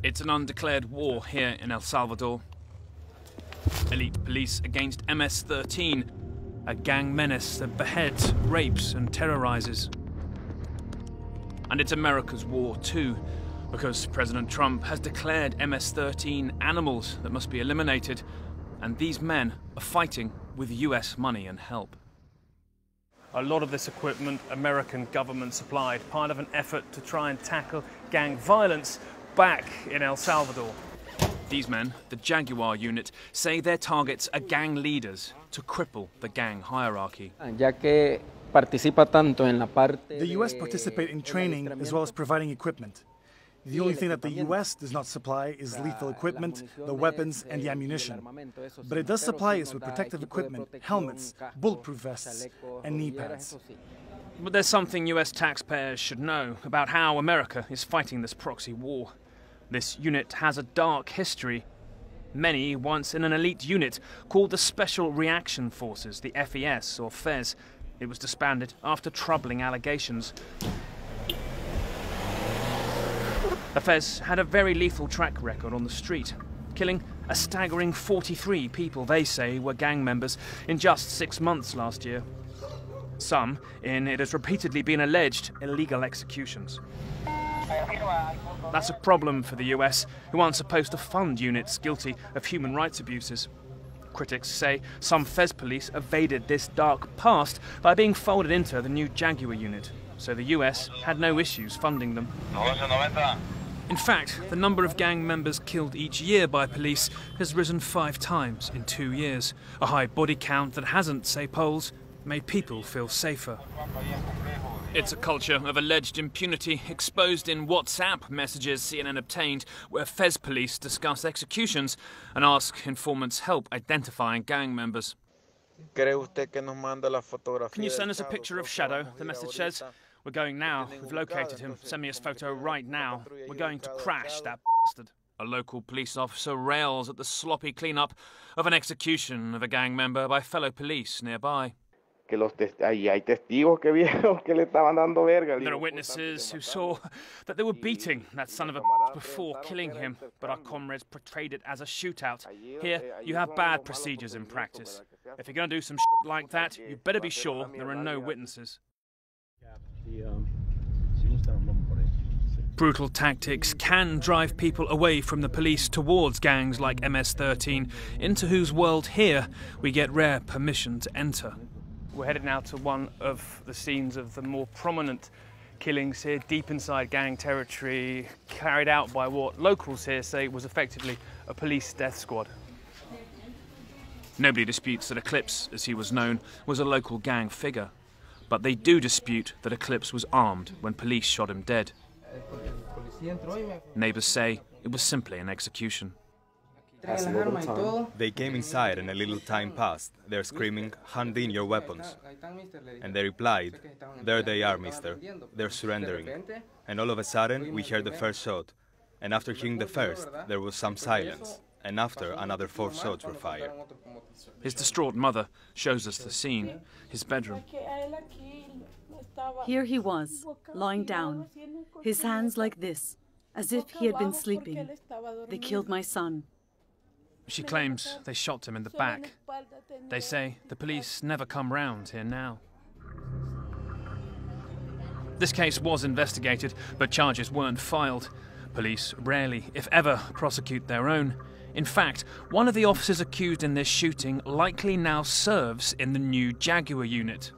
It's an undeclared war here in El Salvador. Elite police against MS 13, a gang menace that beheads, rapes, and terrorizes. And it's America's war, too, because President Trump has declared MS 13 animals that must be eliminated, and these men are fighting with US money and help. A lot of this equipment American government supplied, part of an effort to try and tackle gang violence back in El Salvador. These men, the Jaguar unit, say their targets are gang leaders to cripple the gang hierarchy. The US participate in training as well as providing equipment. The only thing that the US does not supply is lethal equipment, the weapons, and the ammunition. But it does supply us with protective equipment, helmets, bulletproof vests, and knee pads. But there's something US taxpayers should know about how America is fighting this proxy war. This unit has a dark history. Many once in an elite unit called the Special Reaction Forces, the FES or FES. It was disbanded after troubling allegations. The FES had a very lethal track record on the street, killing a staggering 43 people they say were gang members in just six months last year. Some in, it has repeatedly been alleged, illegal executions. That's a problem for the US, who aren't supposed to fund units guilty of human rights abuses. Critics say some FES police evaded this dark past by being folded into the new Jaguar unit, so the US had no issues funding them. In fact, the number of gang members killed each year by police has risen five times in two years, a high body count that hasn't, say polls, made people feel safer. It's a culture of alleged impunity exposed in WhatsApp messages CNN obtained, where FES police discuss executions and ask informants help identifying gang members. Can you send us a picture of Shadow? The message says. We're going now. We've located him. Send me his photo right now. We're going to crash that bastard. A local police officer rails at the sloppy cleanup of an execution of a gang member by fellow police nearby. There are witnesses who saw that they were beating that son of a before killing him, but our comrades portrayed it as a shootout. Here, you have bad procedures in practice. If you're going to do some shit like that, you better be sure there are no witnesses. Brutal tactics can drive people away from the police towards gangs like MS 13, into whose world here we get rare permission to enter. We're headed now to one of the scenes of the more prominent killings here, deep inside gang territory, carried out by what locals here say was effectively a police death squad. Nobody disputes that Eclipse, as he was known, was a local gang figure. But they do dispute that Eclipse was armed when police shot him dead. Neighbors say it was simply an execution. They came inside and a little time passed. They're screaming, hand in your weapons. And they replied, there they are, mister. They're surrendering. And all of a sudden, we heard the first shot. And after hearing the first, there was some silence. And after, another four shots were fired. His distraught mother shows us the scene, his bedroom. Here he was, lying down, his hands like this, as if he had been sleeping. They killed my son. She claims they shot him in the back. They say the police never come round here now. This case was investigated, but charges weren't filed. Police rarely, if ever, prosecute their own. In fact, one of the officers accused in this shooting likely now serves in the new Jaguar unit.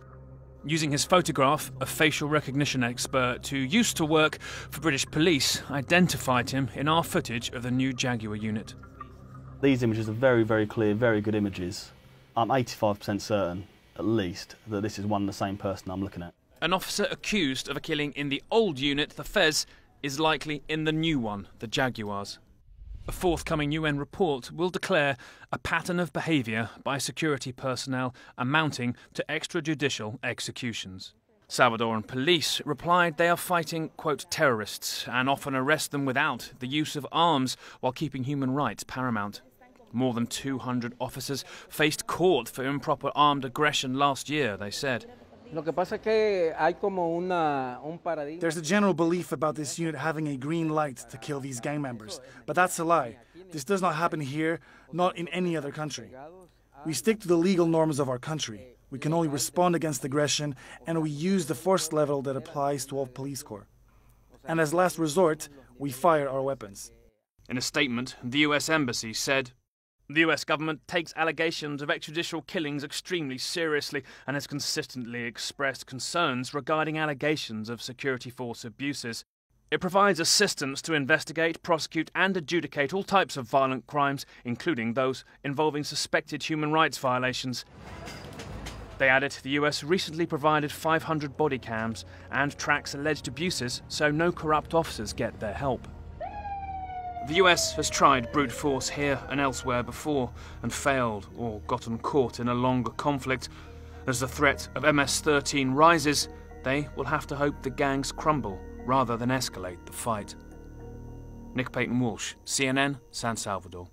Using his photograph, a facial recognition expert who used to work for British police identified him in our footage of the new Jaguar unit. These images are very, very clear, very good images. I'm 85% certain, at least, that this is one and the same person I'm looking at. An officer accused of a killing in the old unit, the FES, is likely in the new one, the Jaguars. A forthcoming UN report will declare a pattern of behaviour by security personnel amounting to extrajudicial executions. Salvadoran police replied they are fighting, quote, terrorists and often arrest them without the use of arms while keeping human rights paramount. More than 200 officers faced court for improper armed aggression last year, they said. There's a general belief about this unit having a green light to kill these gang members, but that's a lie. This does not happen here, not in any other country. We stick to the legal norms of our country. We can only respond against aggression, and we use the force level that applies to all police corps. And as last resort, we fire our weapons. In a statement, the US Embassy said the US government takes allegations of extrajudicial killings extremely seriously and has consistently expressed concerns regarding allegations of security force abuses. It provides assistance to investigate, prosecute, and adjudicate all types of violent crimes, including those involving suspected human rights violations. They added the US recently provided 500 body cams and tracks alleged abuses so no corrupt officers get their help. The US has tried brute force here and elsewhere before and failed or gotten caught in a longer conflict. As the threat of MS 13 rises, they will have to hope the gangs crumble rather than escalate the fight. Nick Paton Walsh, CNN, San Salvador.